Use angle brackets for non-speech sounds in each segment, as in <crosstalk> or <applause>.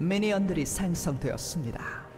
미니언들이 생성되었습니다.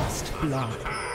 First blood.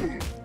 Yeah. <laughs>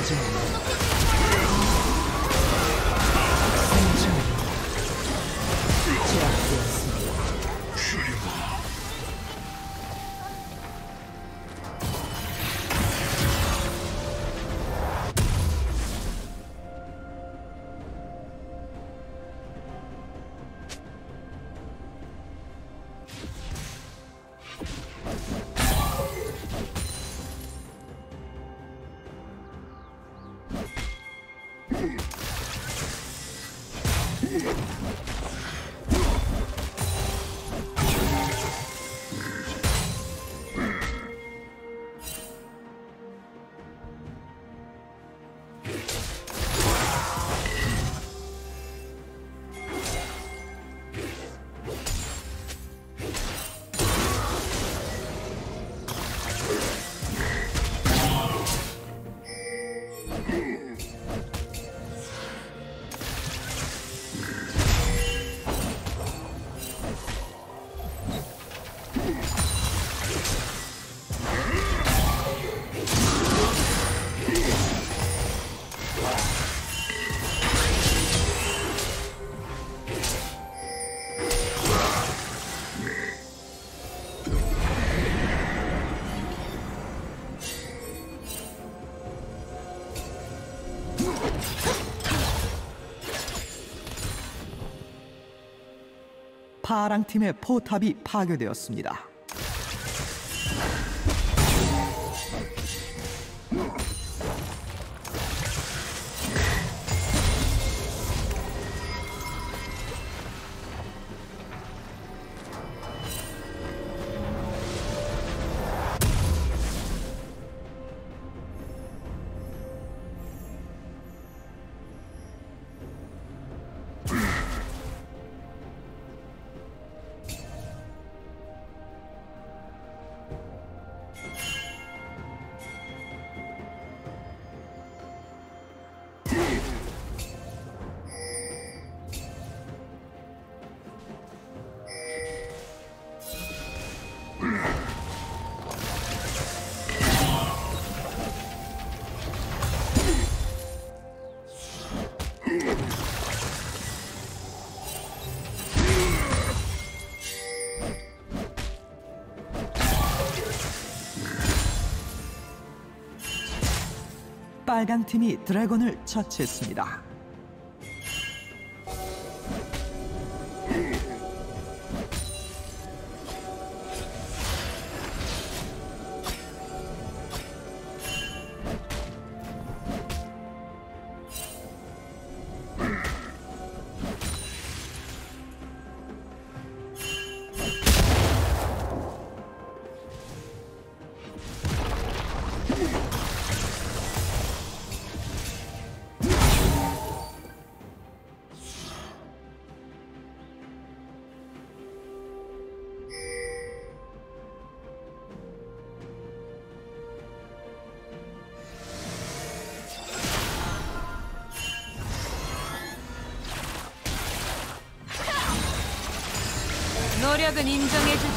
사 파랑 팀의 포탑이 파괴되었습니다. 빨강 팀이 드래곤을 처치했습니다. 노력은 인정해주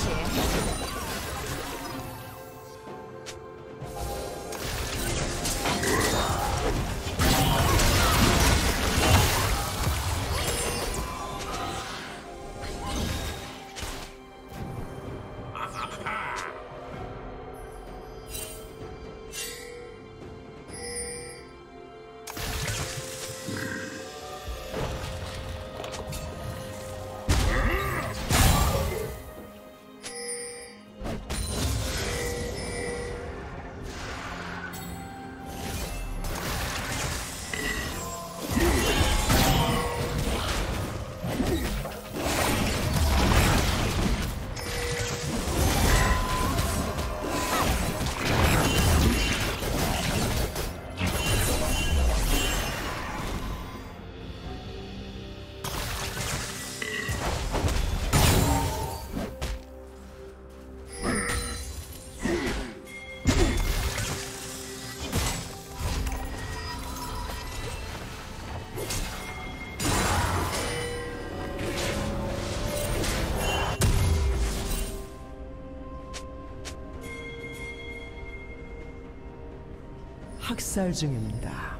학살 중입니다.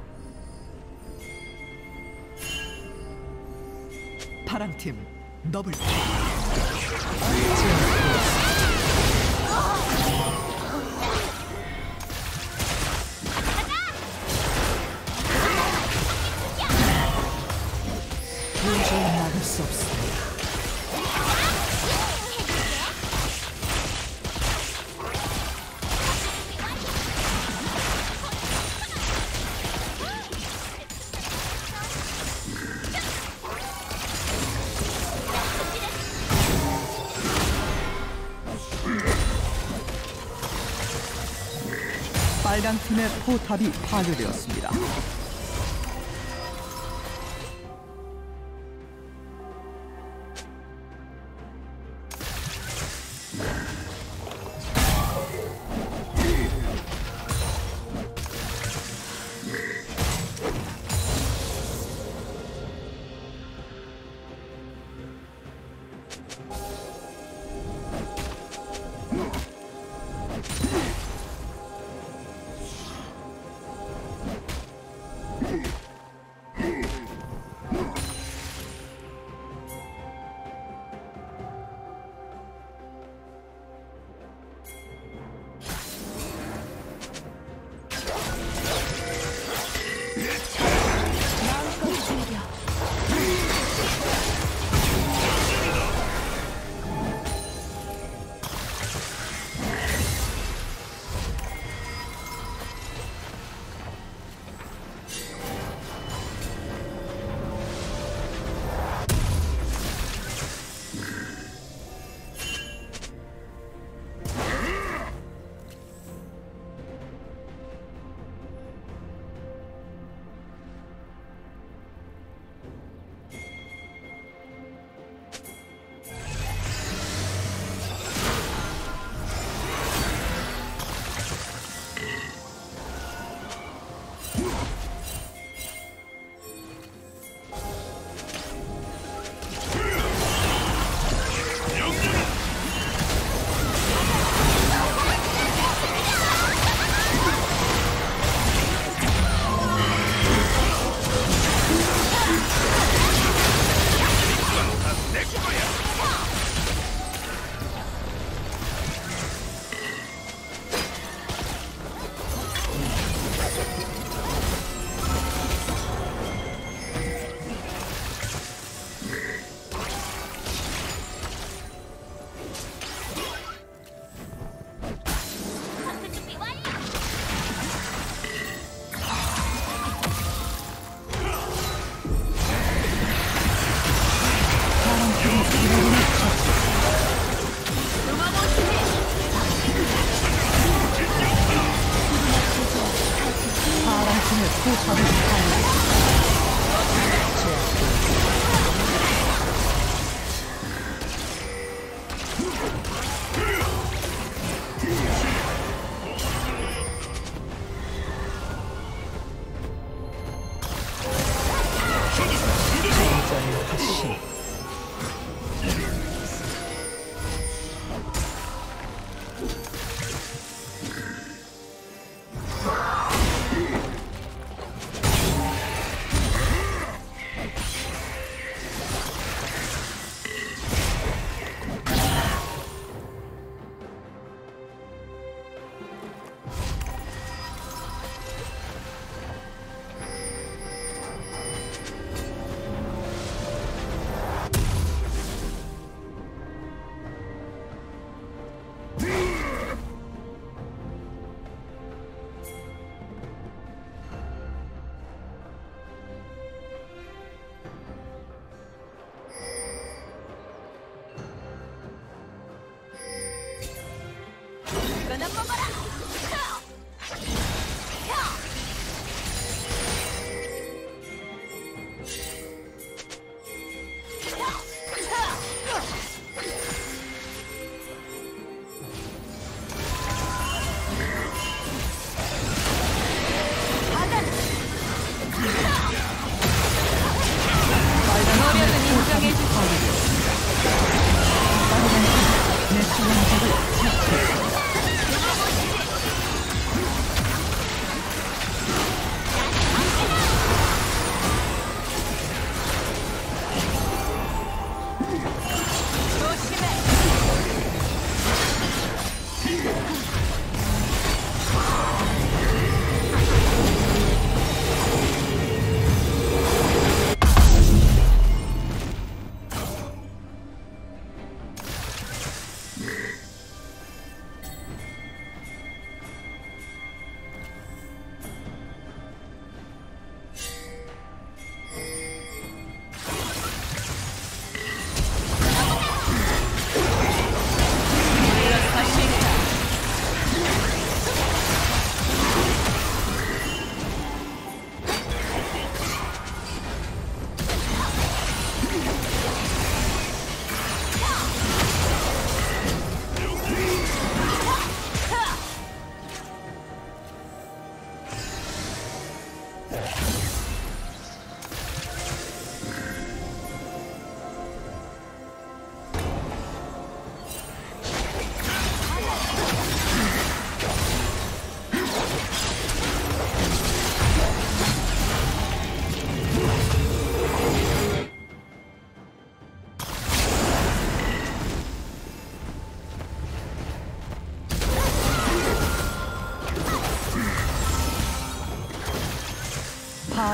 파랑 팀 더블 팀의 포탑이 파괴되었습니다.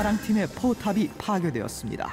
파랑 팀의 포탑이 파괴되었습니다.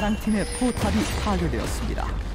파랑 팀의 포탑이 파괴되었습니다.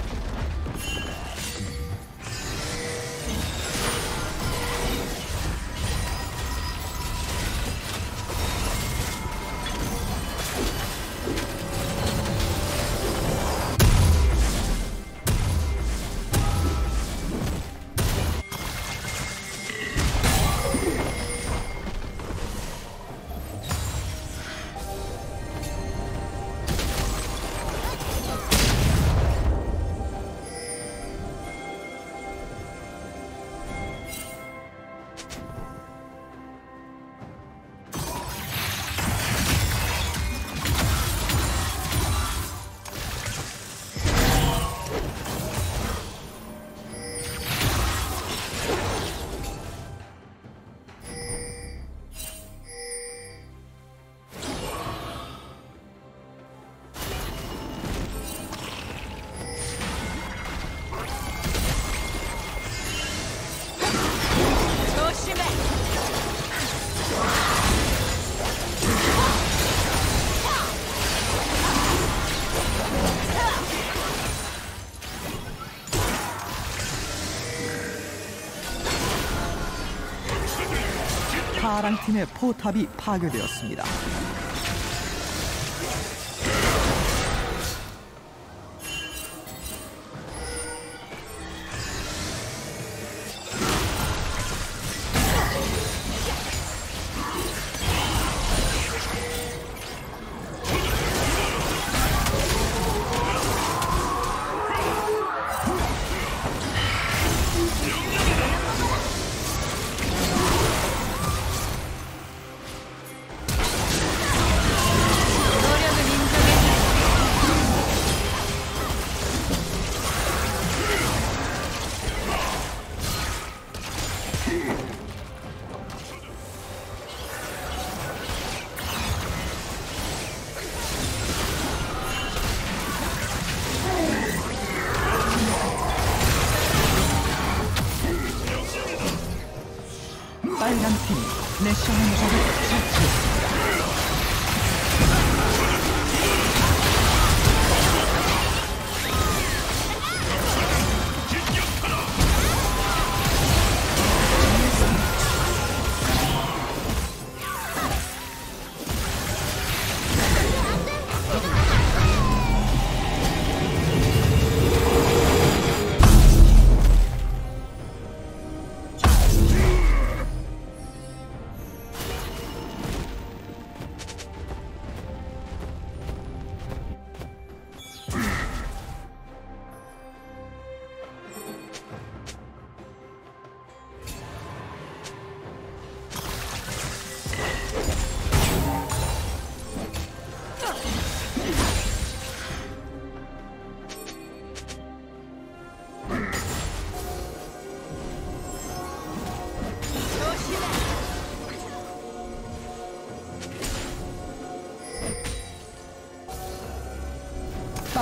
파랑 팀의 포탑이 파괴되었습니다.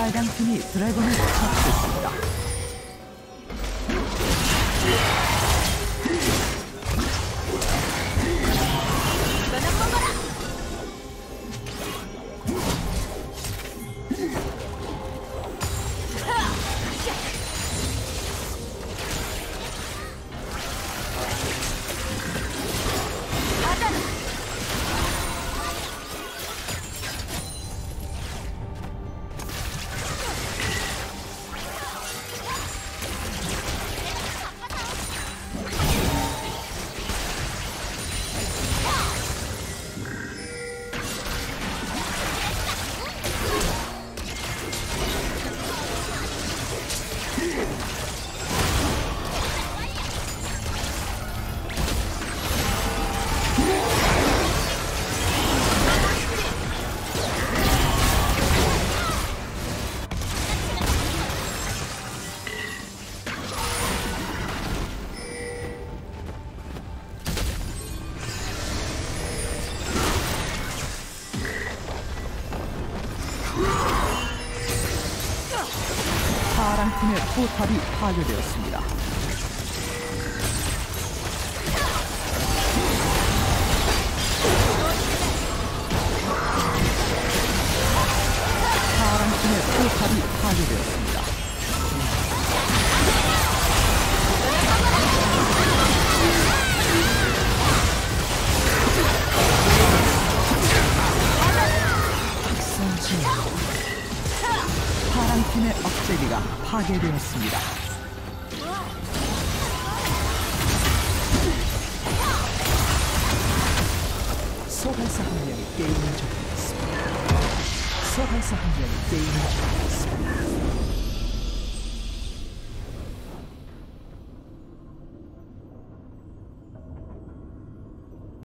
빨간 팀이 드래곤을 처치했 파랑 팀의 포탑이 파괴되었습니다. 파괴되었습니다.